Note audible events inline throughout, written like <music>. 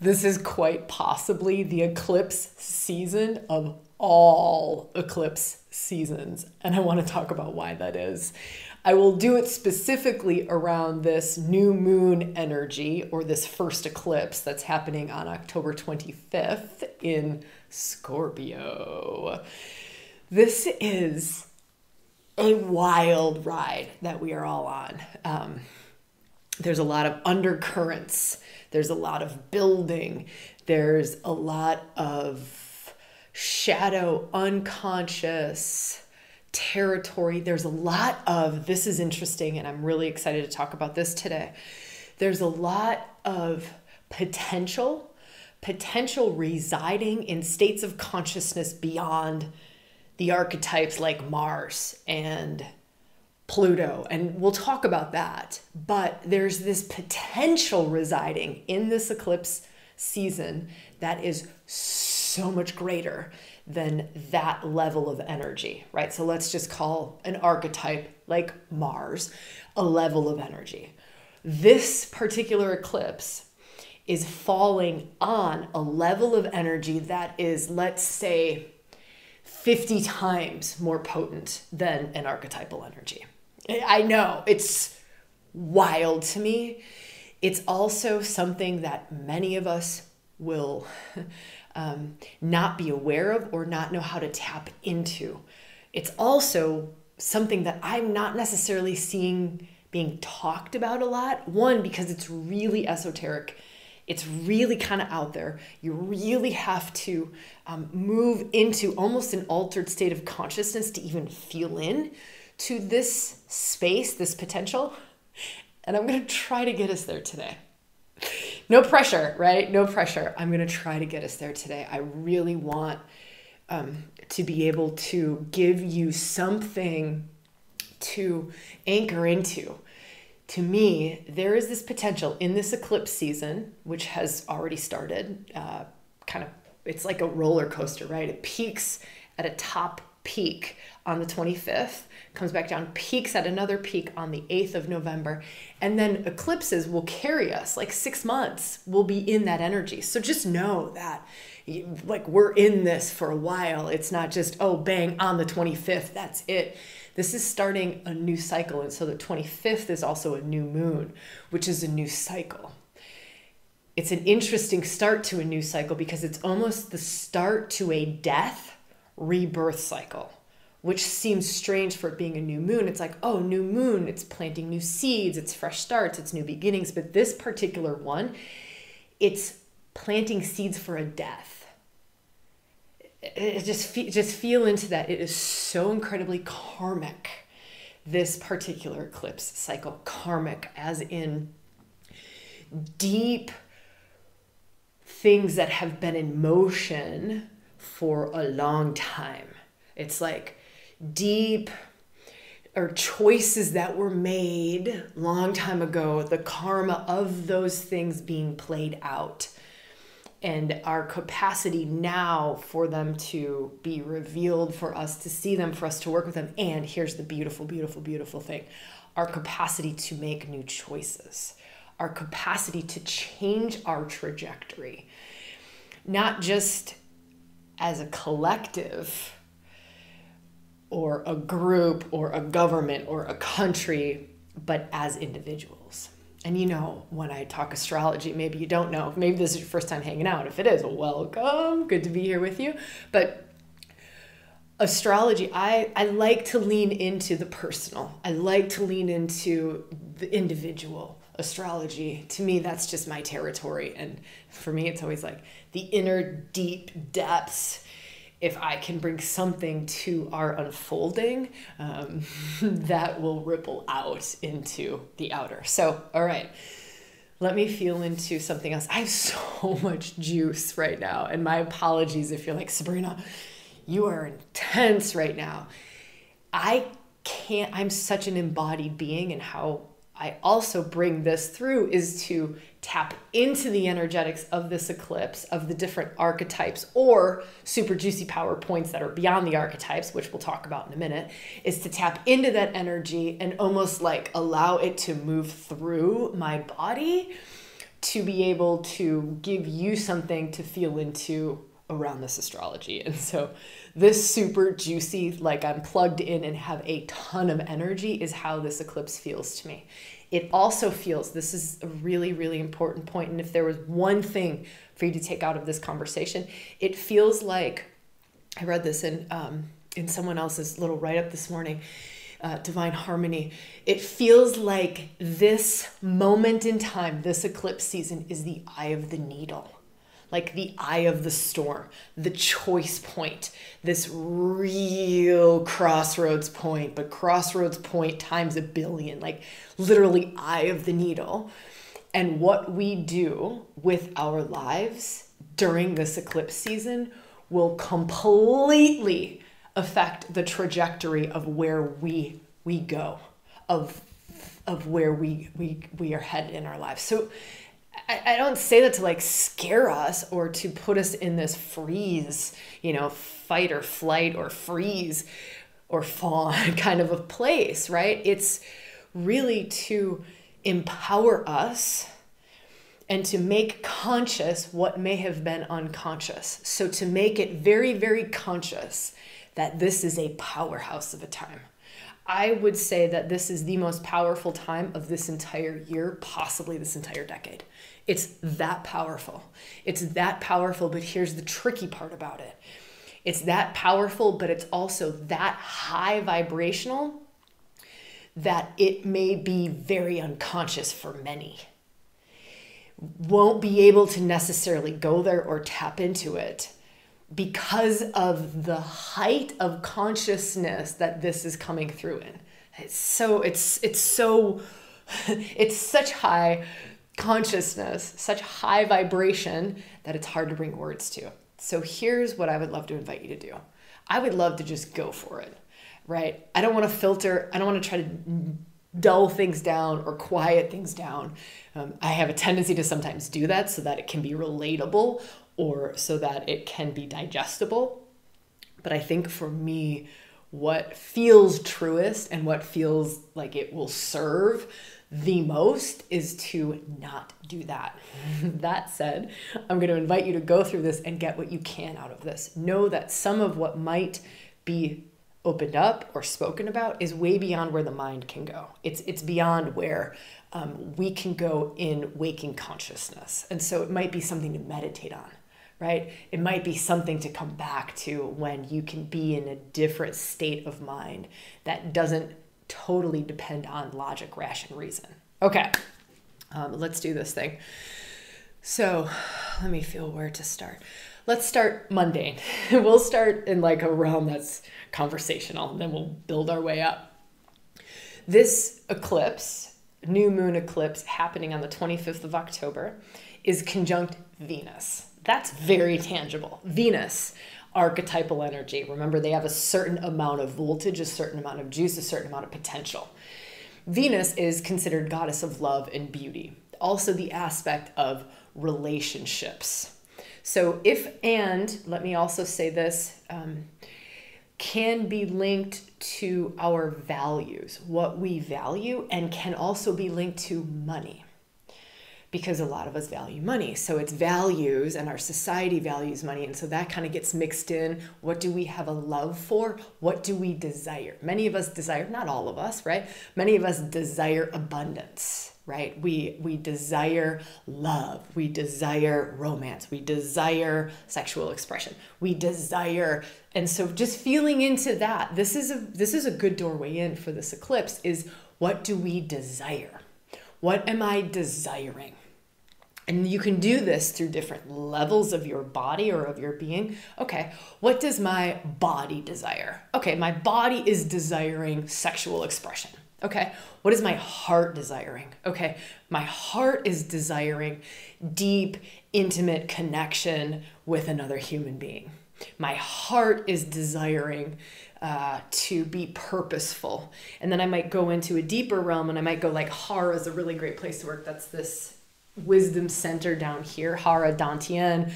This is quite possibly the eclipse season of all eclipse seasons, and I want to talk about why that is. I will do it specifically around this new moon energy or this first eclipse that's happening on October 25th in Scorpio. This is a wild ride that we are all on. Um, there's a lot of undercurrents, there's a lot of building, there's a lot of shadow, unconscious territory. There's a lot of this is interesting, and I'm really excited to talk about this today. There's a lot of potential, potential residing in states of consciousness beyond the archetypes like Mars and Pluto, and we'll talk about that. But there's this potential residing in this eclipse season that is so much greater than that level of energy, right? So let's just call an archetype like Mars a level of energy. This particular eclipse is falling on a level of energy that is, let's say, 50 times more potent than an archetypal energy. I know it's wild to me. It's also something that many of us will <laughs> um, not be aware of or not know how to tap into. It's also something that I'm not necessarily seeing being talked about a lot. One, because it's really esoteric it's really kind of out there. You really have to um, move into almost an altered state of consciousness to even feel in to this space, this potential. And I'm going to try to get us there today. No pressure, right? No pressure. I'm going to try to get us there today. I really want um, to be able to give you something to anchor into to me, there is this potential in this eclipse season, which has already started. Uh, kind of, it's like a roller coaster, right? It peaks at a top peak on the 25th, comes back down, peaks at another peak on the 8th of November, and then eclipses will carry us like six months. We'll be in that energy. So just know that like we're in this for a while. It's not just, oh, bang, on the 25th, that's it this is starting a new cycle. And so the 25th is also a new moon, which is a new cycle. It's an interesting start to a new cycle because it's almost the start to a death rebirth cycle, which seems strange for it being a new moon. It's like, oh, new moon, it's planting new seeds, it's fresh starts, it's new beginnings. But this particular one, it's planting seeds for a death it just just feel into that. It is so incredibly karmic. This particular eclipse cycle, karmic, as in deep things that have been in motion for a long time. It's like deep or choices that were made long time ago, the karma of those things being played out and our capacity now for them to be revealed, for us to see them, for us to work with them. And here's the beautiful, beautiful, beautiful thing. Our capacity to make new choices, our capacity to change our trajectory, not just as a collective or a group or a government or a country, but as individuals. And you know, when I talk astrology, maybe you don't know. Maybe this is your first time hanging out. If it is, welcome. Good to be here with you. But astrology, I, I like to lean into the personal, I like to lean into the individual. Astrology, to me, that's just my territory. And for me, it's always like the inner deep depths if I can bring something to our unfolding, um, <laughs> that will ripple out into the outer. So, all right, let me feel into something else. I have <laughs> so much juice right now, and my apologies if you're like, Sabrina, you are intense right now. I can't, I'm such an embodied being, and how I also bring this through is to tap into the energetics of this eclipse, of the different archetypes or super juicy power points that are beyond the archetypes, which we'll talk about in a minute, is to tap into that energy and almost like allow it to move through my body to be able to give you something to feel into around this astrology. And so, this super juicy, like I'm plugged in and have a ton of energy, is how this eclipse feels to me. It also feels, this is a really, really important point. And if there was one thing for you to take out of this conversation, it feels like I read this in, um, in someone else's little write up this morning. Uh, divine harmony. It feels like this moment in time, this eclipse season, is the eye of the needle like the eye of the storm, the choice point, this real crossroads point, but crossroads point times a billion, like literally eye of the needle. And what we do with our lives during this eclipse season will completely affect the trajectory of where we we go, of of where we we we are headed in our lives. So I, I don't say that to like scare us or to put us in this freeze, you know, fight or flight or freeze or fawn <laughs> kind of a place, right? It's really to empower us and to make conscious what may have been unconscious. So to make it very, very conscious that this is a powerhouse of a time. I would say that this is the most powerful time of this entire year, possibly this entire decade. It's that powerful. It's that powerful, but here's the tricky part about it it's that powerful, but it's also that high vibrational that it may be very unconscious for many. Won't be able to necessarily go there or tap into it because of the height of consciousness that this is coming through in. It's so it's it's so <laughs> it's such high consciousness, such high vibration that it's hard to bring words to. So here's what I would love to invite you to do. I would love to just go for it, right? I don't want to filter, I don't want to try to dull things down or quiet things down. Um, I have a tendency to sometimes do that so that it can be relatable or so that it can be digestible. But I think for me, what feels truest and what feels like it will serve the most is to not do that. <laughs> that said, I'm going to invite you to go through this and get what you can out of this. Know that some of what might be opened up or spoken about is way beyond where the mind can go. It's it's beyond where um, we can go in waking consciousness, and so it might be something to meditate on right? It might be something to come back to when you can be in a different state of mind that doesn't totally depend on logic, ration, reason. Okay, um, let's do this thing. So let me feel where to start. Let's start mundane. <laughs> we'll start in like a realm that's conversational, and then we'll build our way up. This eclipse, new moon eclipse happening on the 25th of October, is conjunct Venus. That's very tangible. Venus, archetypal energy. Remember, they have a certain amount of voltage, a certain amount of juice, a certain amount of potential. Venus is considered goddess of love and beauty, also the aspect of relationships. So, if and, let me also say this, um, can be linked to our values, what we value, and can also be linked to money because a lot of us value money. So it's values and our society values money. And so that kind of gets mixed in. What do we have a love for? What do we desire? Many of us desire, not all of us, right? Many of us desire abundance, right? We we desire love, we desire romance, we desire sexual expression. We desire and so just feeling into that. This is a this is a good doorway in for this eclipse is what do we desire? What am I desiring? And you can do this through different levels of your body or of your being. Okay, what does my body desire? Okay, my body is desiring sexual expression. Okay, what is my heart desiring? Okay, my heart is desiring deep, intimate connection with another human being. My heart is desiring uh, to be purposeful. And then I might go into a deeper realm and I might go like, Hara is a really great place to work. That's this wisdom center down here, Hara Dantian.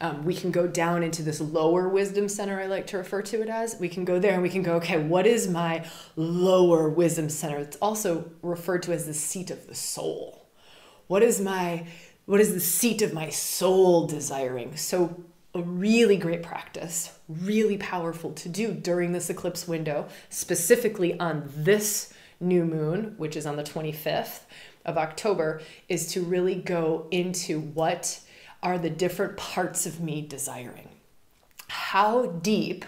Um, we can go down into this lower wisdom center, I like to refer to it as. We can go there and we can go, okay, what is my lower wisdom center? It's also referred to as the seat of the soul. What is my What is the seat of my soul desiring? So, a really great practice, really powerful to do during this eclipse window, specifically on this new moon, which is on the 25th of October, is to really go into what are the different parts of me desiring. How deep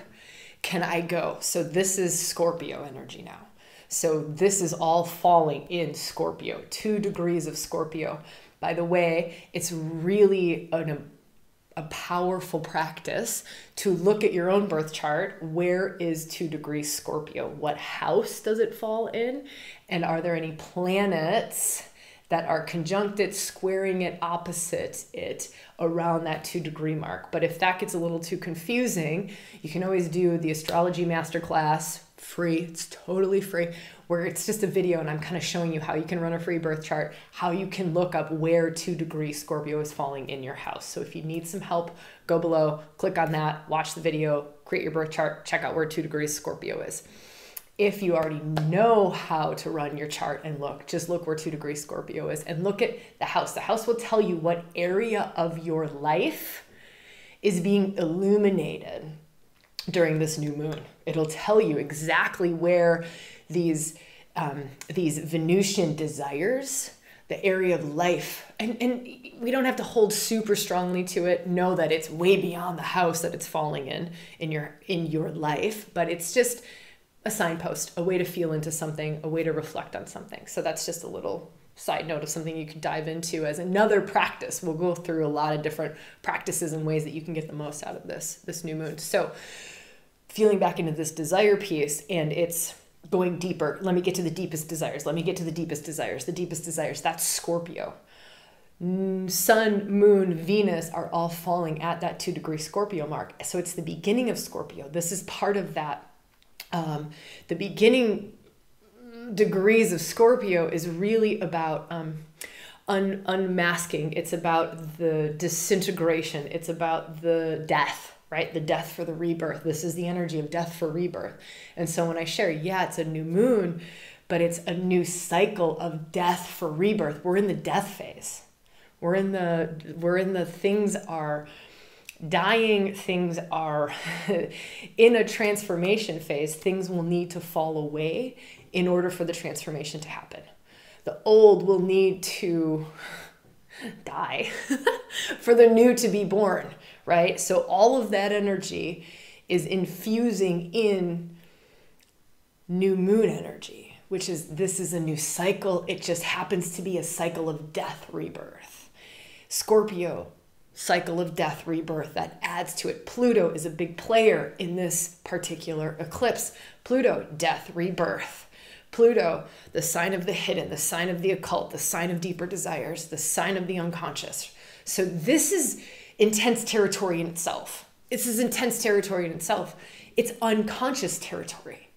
can I go? So, this is Scorpio energy now. So, this is all falling in Scorpio, two degrees of Scorpio. By the way, it's really an a powerful practice to look at your own birth chart. Where is two degrees Scorpio? What house does it fall in? And are there any planets that are conjunct it, squaring it, opposite it around that two degree mark? But if that gets a little too confusing, you can always do the astrology masterclass free. It's totally free where it's just a video and I'm kind of showing you how you can run a free birth chart, how you can look up where two degrees Scorpio is falling in your house. So if you need some help, go below, click on that, watch the video, create your birth chart, check out where two degrees Scorpio is. If you already know how to run your chart and look, just look where two degrees Scorpio is and look at the house. The house will tell you what area of your life is being illuminated during this new moon. It'll tell you exactly where these um, these Venusian desires, the area of life, and and we don't have to hold super strongly to it. Know that it's way beyond the house that it's falling in in your in your life, but it's just a signpost, a way to feel into something, a way to reflect on something. So that's just a little side note of something you could dive into as another practice. We'll go through a lot of different practices and ways that you can get the most out of this this new moon. So feeling back into this desire piece and it's going deeper. Let me get to the deepest desires. Let me get to the deepest desires. The deepest desires. That's Scorpio. Mm, sun, Moon, Venus are all falling at that two degree Scorpio mark. So it's the beginning of Scorpio. This is part of that. Um, the beginning degrees of Scorpio is really about um, un- unmasking, it's about the disintegration, it's about the death right? The death for the rebirth. This is the energy of death for rebirth. And so when I share, yeah, it's a new moon, but it's a new cycle of death for rebirth. We're in the death phase. We're in the we're in the things are dying, things are <laughs> in a transformation phase. Things will need to fall away in order for the transformation to happen. The old will need to <laughs> die <laughs> for the new to be born right? So all of that energy is infusing in new moon energy, which is this is a new cycle. It just happens to be a cycle of death rebirth. Scorpio, cycle of death rebirth that adds to it. Pluto is a big player in this particular eclipse. Pluto, death rebirth. Pluto, the sign of the hidden, the sign of the occult, the sign of deeper desires, the sign of the unconscious. So this is intense territory in itself. This is intense territory in itself. It's unconscious territory.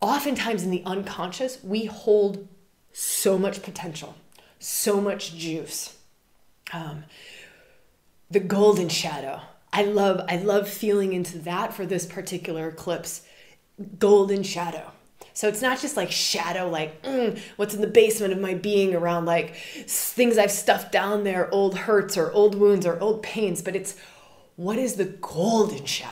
Oftentimes in the unconscious, we hold so much potential, so much juice. Um, the golden shadow. I love I love feeling into that for this particular eclipse. Golden shadow. So it's not just like shadow, like mm, what's in the basement of my being around like things I've stuffed down there, old hurts or old wounds or old pains, but it's what is the golden shadow?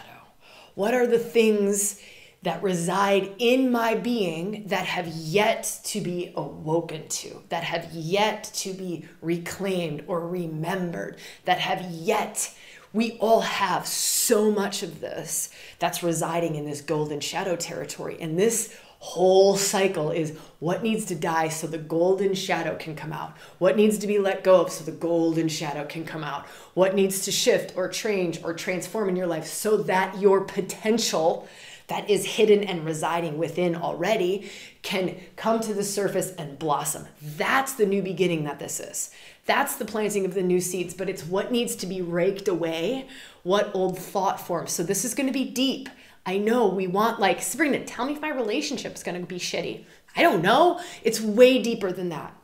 What are the things that reside in my being that have yet to be awoken to, that have yet to be reclaimed or remembered, that have yet we all have so much of this that's residing in this golden shadow territory. And this whole cycle is what needs to die so the golden shadow can come out? What needs to be let go of so the golden shadow can come out? What needs to shift or change or transform in your life so that your potential that is hidden and residing within already can come to the surface and blossom? That's the new beginning that this is. That's the planting of the new seeds, but it's what needs to be raked away, what old thought forms. So this is going to be deep. I know we want like Sabrina, tell me if my relationship's going to be shitty. I don't know. It's way deeper than that.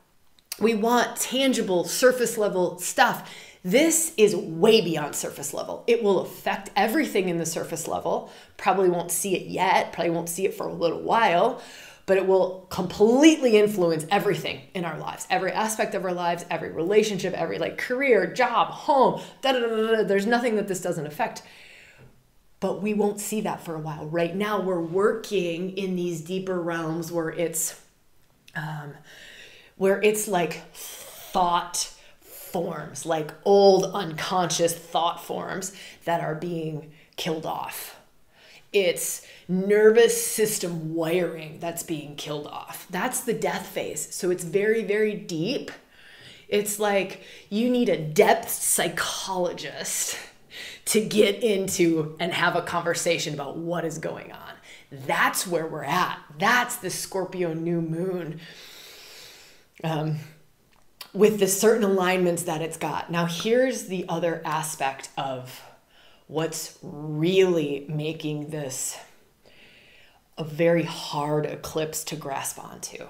We want tangible surface level stuff. This is way beyond surface level. It will affect everything in the surface level. Probably won't see it yet, probably won't see it for a little while, but it will completely influence everything in our lives, every aspect of our lives, every relationship, every like career, job, home. Da, da, da, There's nothing that this doesn't affect. But we won't see that for a while. Right now, we're working in these deeper realms where it's, um, where it's like thought forms, like old unconscious thought forms that are being killed off. It's nervous system wiring that's being killed off. That's the death phase. So it's very, very deep. It's like you need a depth psychologist to get into and have a conversation about what is going on. That's where we're at. That's the Scorpio new moon. Um, with the certain alignments that it's got. Now, here's the other aspect of what's really making this a very hard eclipse to grasp onto.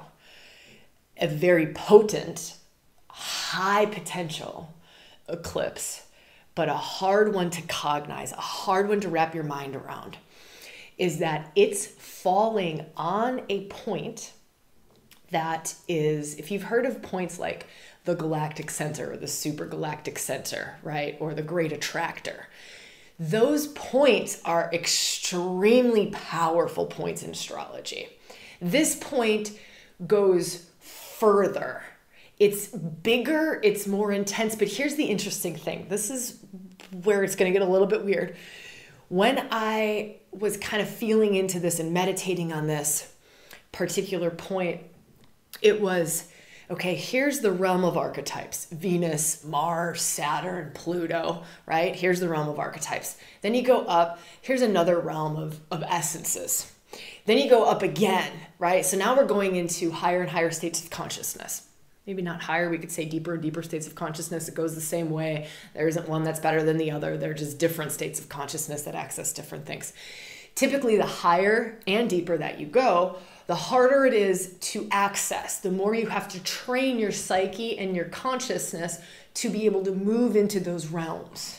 A very potent, high potential eclipse, but a hard one to cognize, a hard one to wrap your mind around, is that it's falling on a point that is, if you've heard of points like the galactic center or the super galactic center, right, or the great attractor, those points are extremely powerful points in astrology. This point goes further. It's bigger, it's more intense, but here's the interesting thing. This is where it's going to get a little bit weird. When I was kind of feeling into this and meditating on this particular point, it was okay, here's the realm of archetypes Venus, Mars, Saturn, Pluto, right? Here's the realm of archetypes. Then you go up, here's another realm of, of essences. Then you go up again, right? So now we're going into higher and higher states of consciousness. Maybe not higher, we could say deeper and deeper states of consciousness. It goes the same way. There isn't one that's better than the other. They're just different states of consciousness that access different things. Typically, the higher and deeper that you go, the harder it is to access, the more you have to train your psyche and your consciousness to be able to move into those realms.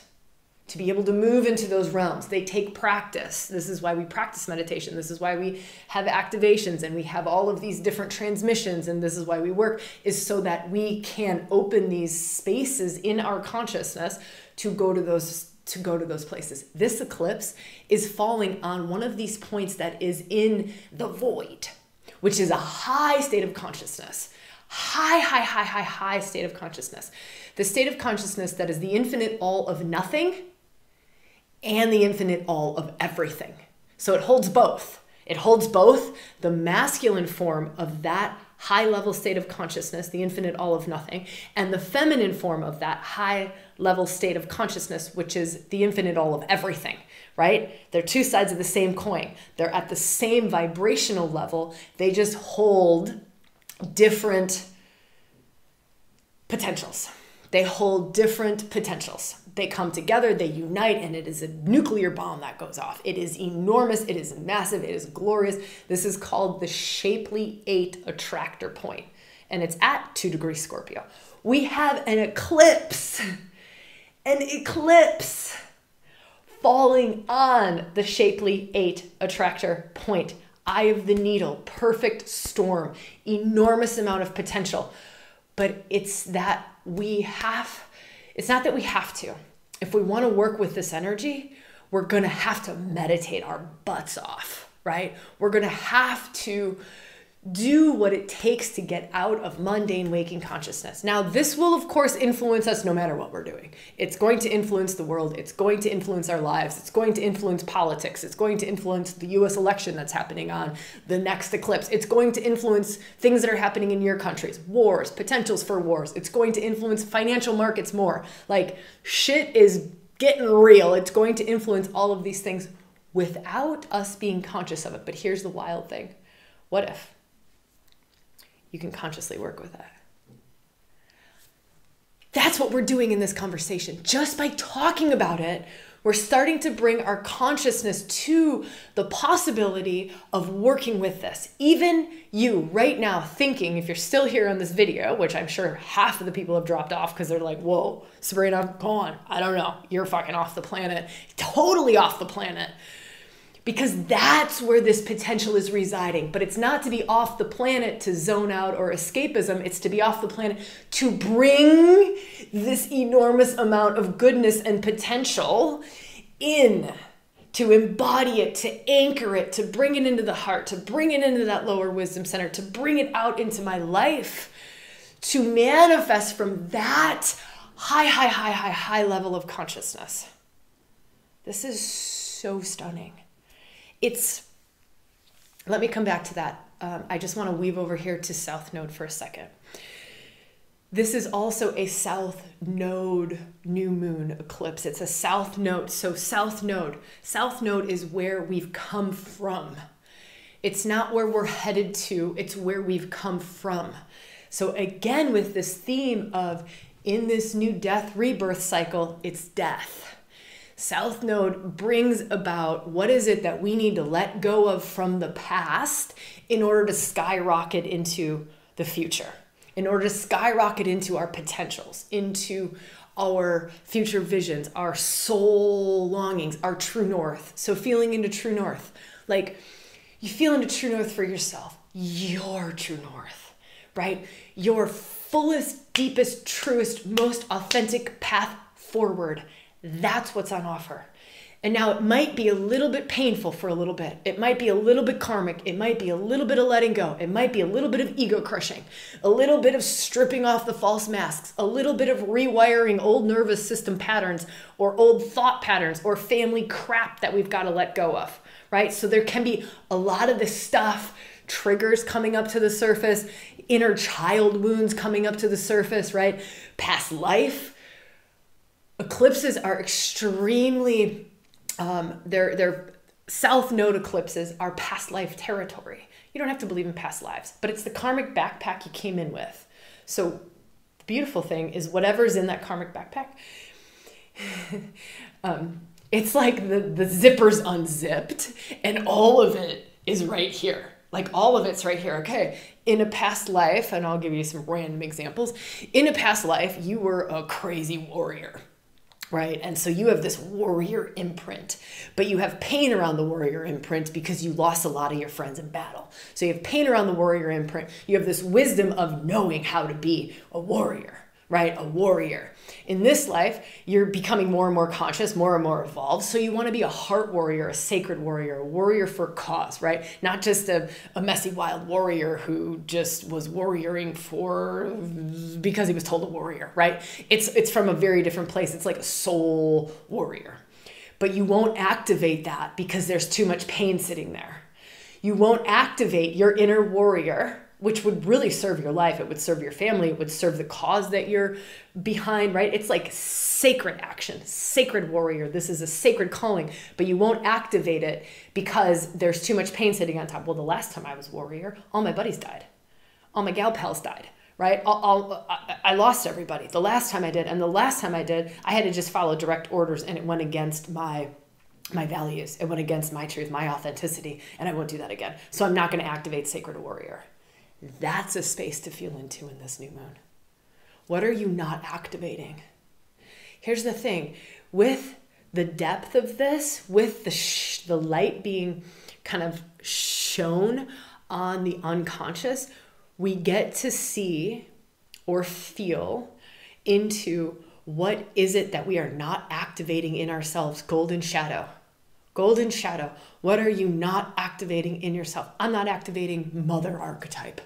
To be able to move into those realms. They take practice. This is why we practice meditation. This is why we have activations and we have all of these different transmissions. And this is why we work, is so that we can open these spaces in our consciousness to go to those to go to those places. This eclipse is falling on one of these points that is in the void which is a high state of consciousness. High, high, high, high, high state of consciousness. The state of consciousness that is the infinite all of nothing and the infinite all of everything. So it holds both. It holds both the masculine form of that high level state of consciousness, the infinite all of nothing, and the feminine form of that high level state of consciousness, which is the infinite all of everything right? They're two sides of the same coin. They're at the same vibrational level. They just hold different potentials. They hold different potentials. They come together, they unite, and it is a nuclear bomb that goes off. It is enormous, it is massive, it is glorious. This is called the Shapley 8 attractor point, and it's at 2 degrees Scorpio. We have an eclipse. An eclipse falling on the Shapley 8 attractor point. Eye of the needle, perfect storm, enormous amount of potential. But it's that we have, it's not that we have to. If we want to work with this energy, we're going to have to meditate our butts off, right? We're going to have to do what it takes to get out of mundane waking consciousness. Now, this will, of course, influence us no matter what we're doing. It's going to influence the world. It's going to influence our lives. It's going to influence politics. It's going to influence the US election that's happening on the next eclipse. It's going to influence things that are happening in your countries, wars, potentials for wars. It's going to influence financial markets more. Like, shit is getting real. It's going to influence all of these things without us being conscious of it. But here's the wild thing what if? You can consciously work with that. That's what we're doing in this conversation. Just by talking about it, we're starting to bring our consciousness to the possibility of working with this. Even you, right now, thinking, if you're still here on this video, which I'm sure half of the people have dropped off because they're like, whoa, Sabrina, go on. I don't know. You're fucking off the planet. Totally off the planet. Because that's where this potential is residing. But it's not to be off the planet to zone out or escapism, it's to be off the planet to bring this enormous amount of goodness and potential in, to embody it, to anchor it, to bring it into the heart, to bring it into that lower wisdom center, to bring it out into my life, to manifest from that high, high, high, high, high level of consciousness. This is so stunning it's let me come back to that. Um, I just want to weave over here to South Node for a second. This is also a South Node new moon eclipse. It's a South Node. So, South Node. South Node is where we've come from. It's not where we're headed to, it's where we've come from. So, again, with this theme of in this new death rebirth cycle, it's death. South Node brings about what is it that we need to let go of from the past in order to skyrocket into the future, in order to skyrocket into our potentials, into our future visions, our soul longings, our true north. So, feeling into true north, like you feel into true north for yourself, your true north, right? Your fullest, deepest, truest, most authentic path forward that's what's on offer. And now it might be a little bit painful for a little bit. It might be a little bit karmic. It might be a little bit of letting go. It might be a little bit of ego crushing, a little bit of stripping off the false masks, a little bit of rewiring old nervous system patterns or old thought patterns or family crap that we've got to let go of, right? So there can be a lot of this stuff, triggers coming up to the surface, inner child wounds coming up to the surface, right? Past life eclipses are extremely um, they're they're south node eclipses are past life territory. You don't have to believe in past lives but it's the karmic backpack you came in with. So the beautiful thing is whatever's in that karmic backpack <laughs> um, it's like the the zippers unzipped and all of it is right here. Like all of it's right here okay? In a past life and i'll give you some random examples. In a past life you were a crazy warrior right? And so you have this warrior imprint, but you have pain around the warrior imprint because you lost a lot of your friends in battle. So you have pain around the warrior imprint. You have this wisdom of knowing how to be a warrior right? A warrior. In this life, you're becoming more and more conscious, more and more evolved. So you want to be a heart warrior, a sacred warrior, a warrior for cause, right? Not just a, a messy wild warrior who just was warrioring for because he was told a warrior, right? It's it's from a very different place. It's like a soul warrior. But you won't activate that because there's too much pain sitting there. You won't activate your inner warrior which would really serve your life. It would serve your family. It would serve the cause that you're behind, right? It's like sacred action, sacred warrior. This is a sacred calling, but you won't activate it because there's too much pain sitting on top. Well, the last time I was warrior, all my buddies died, all my gal pals died. Right, all, all, I, I lost everybody the last time I did, and the last time I did, I had to just follow direct orders, and it went against my my values. It went against my truth, my authenticity, and I won't do that again. So I'm not going to activate sacred warrior. That's a space to feel into in this new moon. What are you not activating? Here's the thing. With the depth of this, with the, sh- the light being kind of shown on the unconscious, we get to see or feel into what is it that we are not activating in ourselves? Golden shadow. Golden shadow. What are you not activating in yourself? I'm not activating mother archetype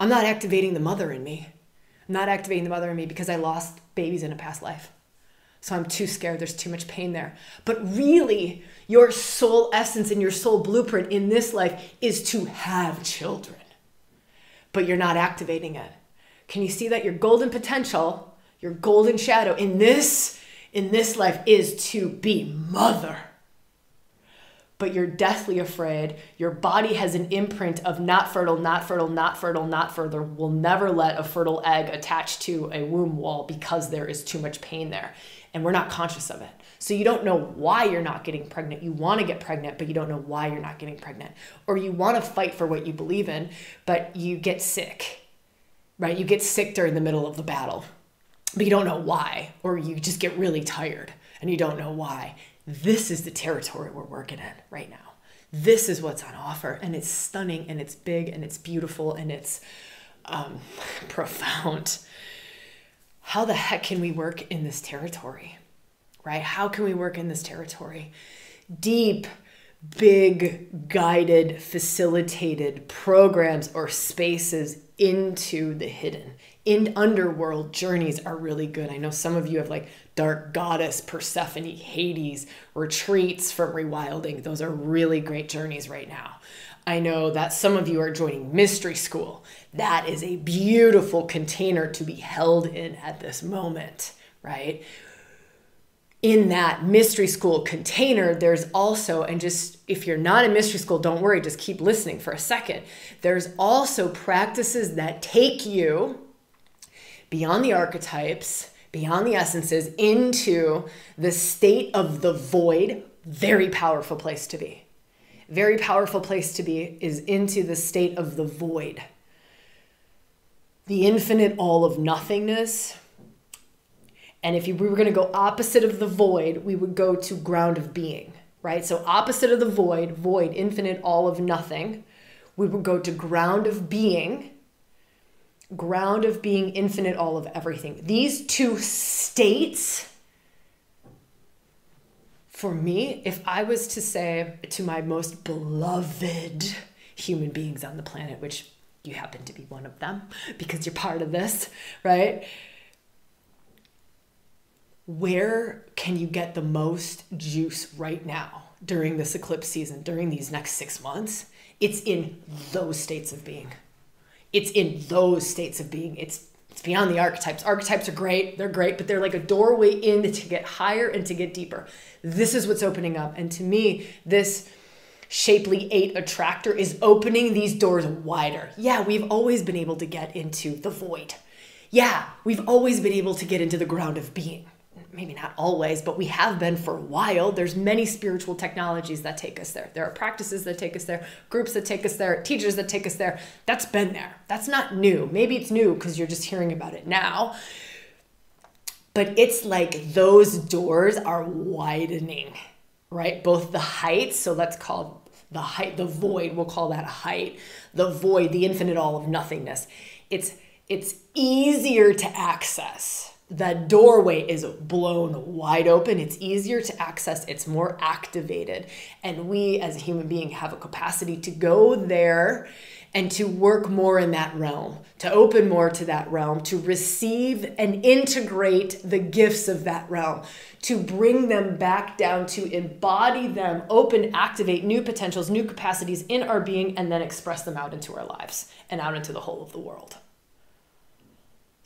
I'm not activating the mother in me. I'm not activating the mother in me because I lost babies in a past life. So I'm too scared. There's too much pain there. But really, your soul essence and your soul blueprint in this life is to have children. But you're not activating it. Can you see that your golden potential, your golden shadow in this in this life is to be mother but you're deathly afraid. Your body has an imprint of not fertile, not fertile, not fertile, not fertile. Will never let a fertile egg attach to a womb wall because there is too much pain there. And we're not conscious of it. So you don't know why you're not getting pregnant. You want to get pregnant, but you don't know why you're not getting pregnant. Or you want to fight for what you believe in, but you get sick, right? You get sick during the middle of the battle, but you don't know why. Or you just get really tired and you don't know why this is the territory we're working in right now. This is what's on offer. And it's stunning and it's big and it's beautiful and it's um, <laughs> profound. How the heck can we work in this territory? Right? How can we work in this territory? Deep, big, guided, facilitated programs or spaces into the hidden. In underworld journeys are really good. I know some of you have like dark goddess, Persephone, Hades, retreats from rewilding. Those are really great journeys right now. I know that some of you are joining mystery school. That is a beautiful container to be held in at this moment, right? In that mystery school container, there's also, and just if you're not in mystery school, don't worry, just keep listening for a second. There's also practices that take you beyond the archetypes beyond the essences into the state of the void. Very powerful place to be. Very powerful place to be is into the state of the void. The infinite all of nothingness. And if we were going to go opposite of the void, we would go to ground of being, right? So, opposite of the void, void, infinite, all of nothing, we would go to ground of being ground of being infinite, all of everything. These two states, for me, if I was to say to my most beloved human beings on the planet, which you happen to be one of them because you're part of this, right? Where can you get the most juice right now during this eclipse season, during these next six months? It's in those states of being it's in those states of being. It's it's beyond the archetypes. Archetypes are great, they're great, but they're like a doorway in to get higher and to get deeper. This is what's opening up. And to me, this Shapley eight attractor is opening these doors wider. Yeah, we've always been able to get into the void. Yeah, we've always been able to get into the ground of being maybe not always, but we have been for a while. There's many spiritual technologies that take us there. There are practices that take us there, groups that take us there, teachers that take us there. That's been there. That's not new. Maybe it's new because you're just hearing about it now. But it's like those doors are widening, right? Both the heights, so let's call the height, the void, we'll call that a height. The void, the infinite all of nothingness. It's it's easier to access that doorway is blown wide open. It's easier to access, it's more activated. And we as a human being have a capacity to go there and to work more in that realm, to open more to that realm, to receive and integrate the gifts of that realm, to bring them back down, to embody them, open, activate new potentials, new capacities in our being, and then express them out into our lives and out into the whole of the world.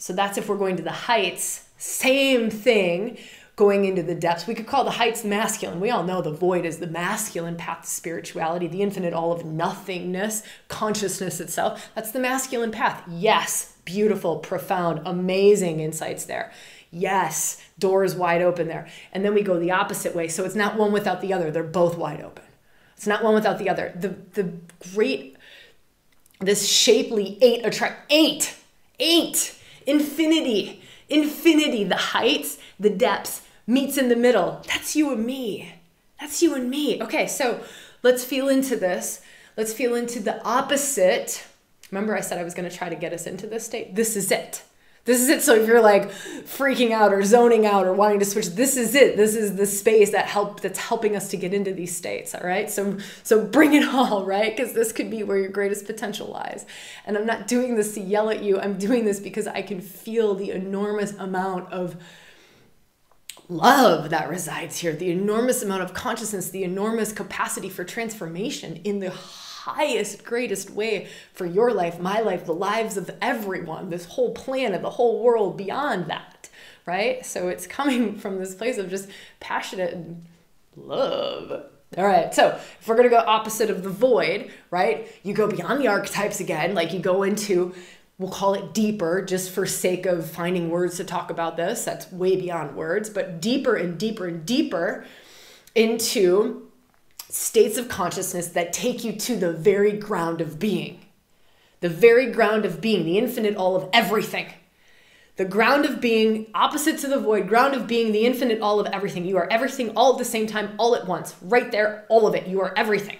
So that's if we're going to the heights, same thing going into the depths. We could call the heights masculine. We all know the void is the masculine path to spirituality, the infinite all of nothingness, consciousness itself. That's the masculine path. Yes, beautiful, profound, amazing insights there. Yes, doors wide open there. And then we go the opposite way. So it's not one without the other. They're both wide open. It's not one without the other. The the great this Shapley eight attract eight eight Infinity, infinity, the heights, the depths meets in the middle. That's you and me. That's you and me. Okay, so let's feel into this. Let's feel into the opposite. Remember, I said I was going to try to get us into this state? This is it. This is it. So if you're like freaking out or zoning out or wanting to switch, this is it. This is the space that help that's helping us to get into these states. All right. So so bring it all, right? Because this could be where your greatest potential lies. And I'm not doing this to yell at you. I'm doing this because I can feel the enormous amount of love that resides here, the enormous amount of consciousness, the enormous capacity for transformation in the highest, greatest way for your life, my life, the lives of everyone, this whole planet, the whole world beyond that, right? So it's coming <laughs> from this place of just passionate love. All right, so if we're gonna go opposite of the void, right, you go beyond the archetypes again, like you go into, we'll call it deeper just for sake of finding words to talk about this. That's way beyond words, but deeper and deeper and deeper into states of consciousness that take you to the very ground of being. The very ground of being, the infinite all of everything. The ground of being, opposite to the void, ground of being, the infinite, all of everything. You are everything all at the same time, all at once. Right there, all of it. You are everything.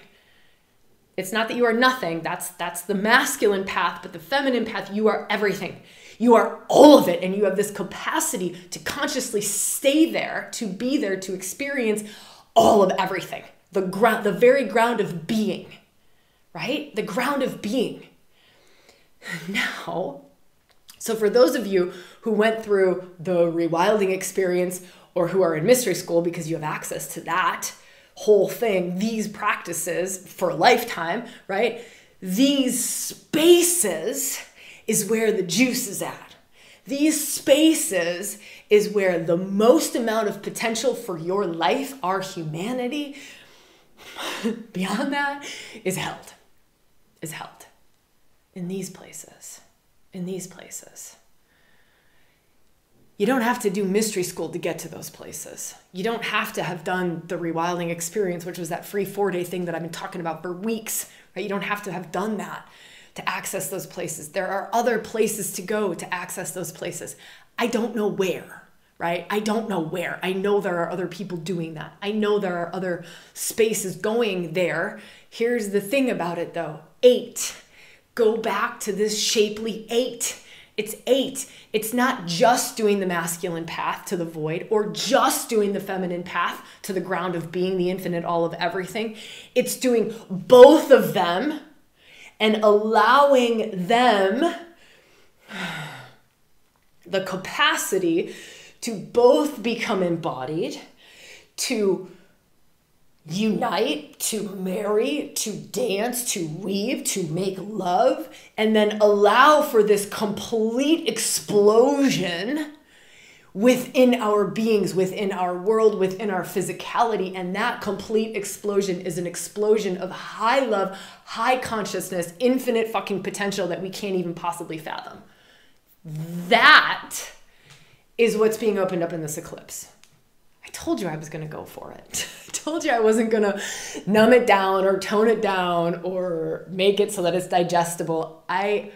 It's not that you are nothing. That's that's the masculine path, but the feminine path, you are everything. You are all of it and you have this capacity to consciously stay there, to be there, to experience all of everything. The ground the very ground of being. Right? The ground of being. <laughs> Now, so for those of you who went through the rewilding experience or who are in mystery school because you have access to that, whole thing, these practices for a lifetime, right? These spaces is where the juice is at. These spaces is where the most amount of potential for your life, our humanity, <laughs> beyond that, is held. Is held in these places. In these places. You don't have to do mystery school to get to those places. You don't have to have done the rewilding experience, which was that free four day thing that I've been talking about for weeks, right? You don't have to have done that to access those places. There are other places to go to access those places. I don't know where, right? I don't know where. I know there are other people doing that. I know there are other spaces going there. Here's the thing about it though eight. Go back to this Shapley eight it's eight. It's not just doing the masculine path to the void or just doing the feminine path to the ground of being the infinite, all of everything. It's doing both of them and allowing them <sighs> the capacity to both become embodied, to unite, to marry, to dance, to weave, to make love, and then allow for this complete explosion within our beings, within our world, within our physicality. And that complete explosion is an explosion of high love, high consciousness, infinite fucking potential that we can't even possibly fathom. That is what's being opened up in this eclipse. I told you I was going to go for it. <laughs> I told you I wasn't going to numb it down or tone it down or make it so that it's digestible. I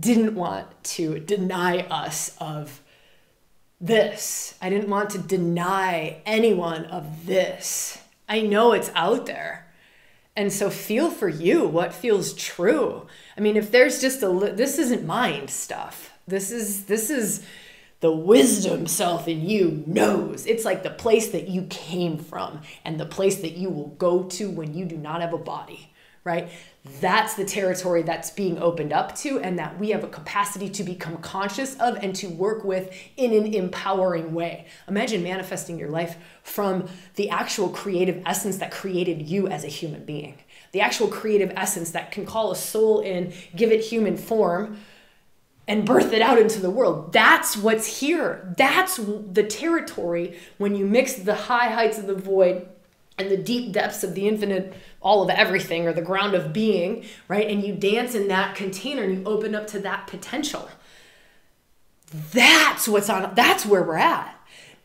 didn't want to deny us of this. I didn't want to deny anyone of this. I know it's out there. And so feel for you what feels true. I mean, if there's just a this isn't mind stuff. This is this is the wisdom self in you knows. It's like the place that you came from and the place that you will go to when you do not have a body, right? That's the territory that's being opened up to, and that we have a capacity to become conscious of and to work with in an empowering way. Imagine manifesting your life from the actual creative essence that created you as a human being, the actual creative essence that can call a soul in, give it human form and birth it out into the world. That's what's here. That's the territory when you mix the high heights of the void and the deep depths of the infinite, all of everything, or the ground of being, right? And you dance in that container and you open up to that potential. That's what's on, that's where we're at.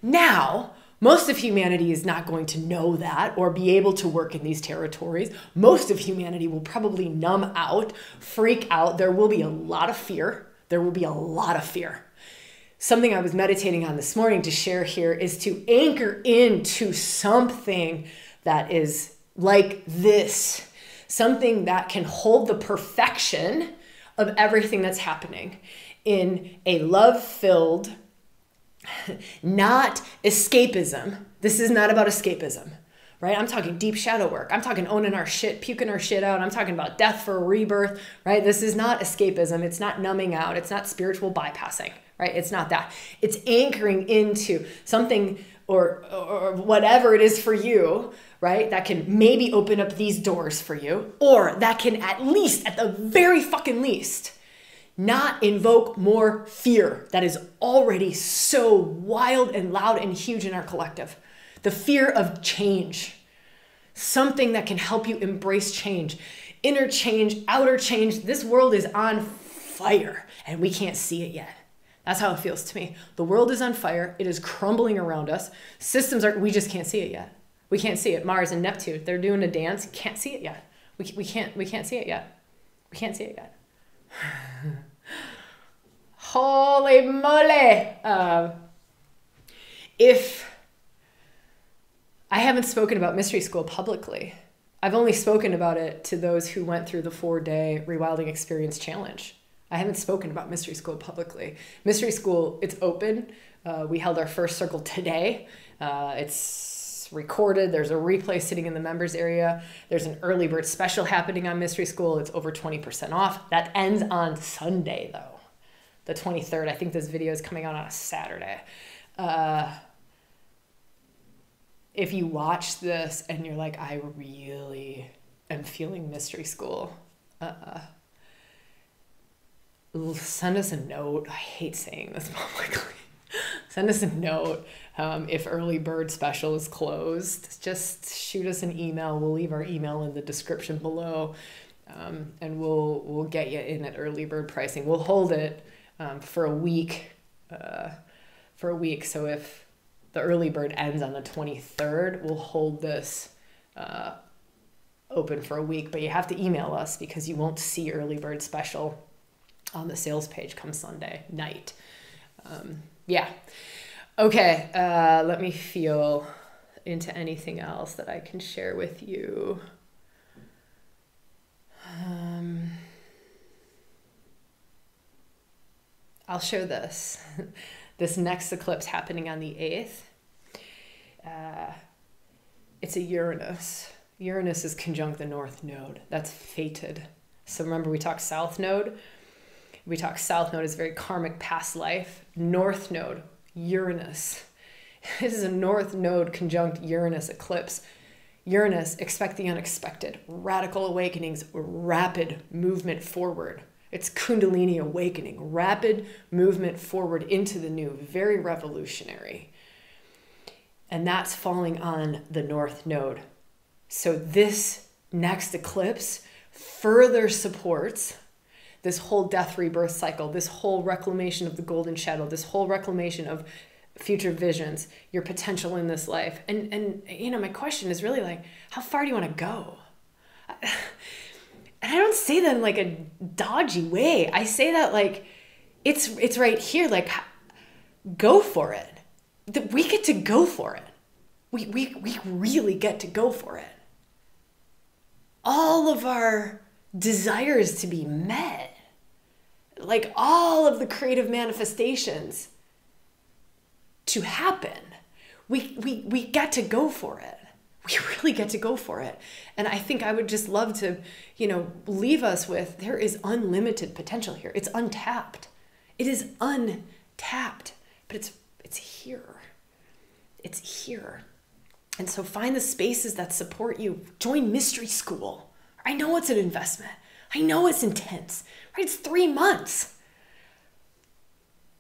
Now, most of humanity is not going to know that or be able to work in these territories. Most of humanity will probably numb out, freak out. There will be a lot of fear there will be a lot of fear. Something I was meditating on this morning to share here is to anchor into something that is like this, something that can hold the perfection of everything that's happening in a love filled, <laughs> not escapism. This is not about escapism right? I'm talking deep shadow work. I'm talking owning our shit, puking our shit out. I'm talking about death for rebirth, right? This is not escapism. It's not numbing out. It's not spiritual bypassing, right? It's not that. It's anchoring into something or, or whatever it is for you, right? That can maybe open up these doors for you, or that can at least, at the very fucking least, not invoke more fear that is already so wild and loud and huge in our collective the fear of change, something that can help you embrace change, inner change, outer change. This world is on fire and we can't see it yet. That's how it feels to me. The world is on fire. It is crumbling around us. Systems are, we just can't see it yet. We can't see it. Mars and Neptune, they're doing a dance. Can't see it yet. We, we can't, we can't see it yet. We can't see it yet. <sighs> Holy moly! Uh, if I haven't spoken about Mystery School publicly, I've only spoken about it to those who went through the four day Rewilding Experience Challenge. I haven't spoken about Mystery School publicly. Mystery School, it's open. Uh, we held our first circle today. Uh, it's recorded. There's a replay sitting in the members area. There's an early bird special happening on Mystery School. It's over 20% off. That ends on Sunday, though, the 23rd. I think this video is coming out on a Saturday. Uh, if you watch this and you're like, I really am feeling Mystery School, uh, send us a note. I hate saying this <laughs> publicly. send us a note. Um, if early bird special is closed, just shoot us an email. We'll leave our email in the description below, um, and we'll we'll get you in at early bird pricing. We'll hold it um, for a week, uh, for a week. So if the early bird ends on the twenty third, we'll hold this. Uh, open for a week, but you have to email us because you won't see early bird special on the sales page come Sunday night. Um, yeah. Okay, uh, let me feel into anything else that I can share with you. Um, I'll share this. <laughs> this next eclipse happening on the 8th. Uh, it's a Uranus. Uranus is conjunct the North Node. That's fated. So remember, we talked South Node we talk south node is very karmic past life. North node, Uranus. <laughs> This is a north node conjunct Uranus eclipse. Uranus, expect the unexpected, radical awakenings, rapid movement forward. It's Kundalini awakening, rapid movement forward into the new, very revolutionary. And that's falling on the North Node. So, this next eclipse further supports this whole death rebirth cycle, this whole reclamation of the golden shadow, this whole reclamation of future visions, your potential in this life. And and you know, my question is really like, how far do you want to go? <laughs> And I don't say that in like a dodgy way. I say that like it's it's right here like go for it. We get to go for it. We we we really get to go for it. All of our desires to be met like all of the creative manifestations to happen. We, we, we get to go for it. We <laughs> really get to go for it. And I think I would just love to, you know, leave us with there is unlimited potential here. It's untapped. It is untapped, but it's it's here. It's here. And so find the spaces that support you. Join mystery school. I know it's an investment. I know it's intense, right? It's three months.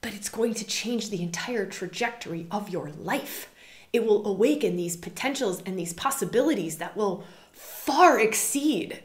But it's going to change the entire trajectory of your life. It will awaken these potentials and these possibilities that will far exceed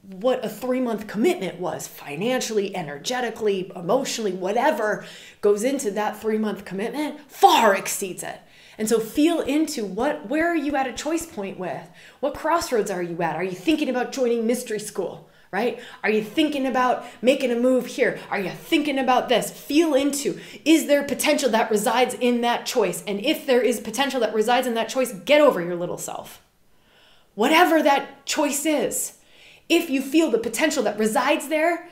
what a three month commitment was financially, energetically, emotionally, whatever goes into that three month commitment far exceeds it. And so feel into what where are you at a choice point with? What crossroads are you at? Are you thinking about joining mystery school? Right? Are you thinking about making a move here? Are you thinking about this? Feel into is there potential that resides in that choice? And if there is potential that resides in that choice, get over your little self. Whatever that choice is, if you feel the potential that resides there,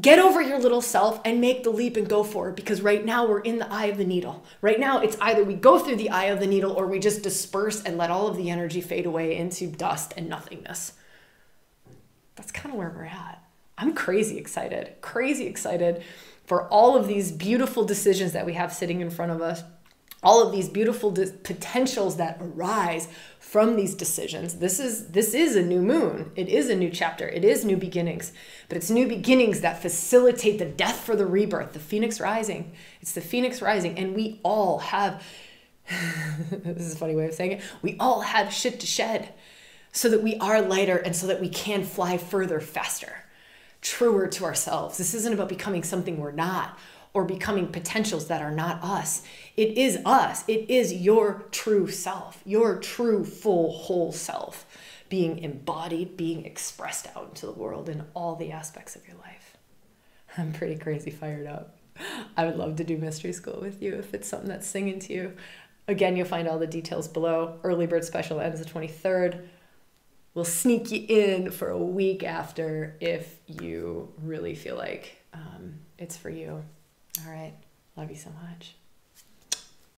get over your little self and make the leap and go for it because right now we're in the eye of the needle. Right now, it's either we go through the eye of the needle or we just disperse and let all of the energy fade away into dust and nothingness that's kind of where we're at. I'm crazy excited, crazy excited for all of these beautiful decisions that we have sitting in front of us, all of these beautiful potentials that arise from these decisions. This is this is a new moon. It is a new chapter. It is new beginnings. But it's new beginnings that facilitate the death for the rebirth, the phoenix rising. It's the phoenix rising and we all have <laughs> this is a funny way of saying it. We all have shit to shed so that we are lighter and so that we can fly further faster, truer to ourselves. This isn't about becoming something we're not or becoming potentials that are not us. It is us. It is your true self, your true, full, whole self being embodied, being expressed out into the world in all the aspects of your life. I'm pretty crazy fired up. I would love to do mystery school with you if it's something that's singing to you. Again, you'll find all the details below. Early bird special ends the 23rd. We'll sneak you in for a week after if you really feel like um, it's for you. All right. Love you so much.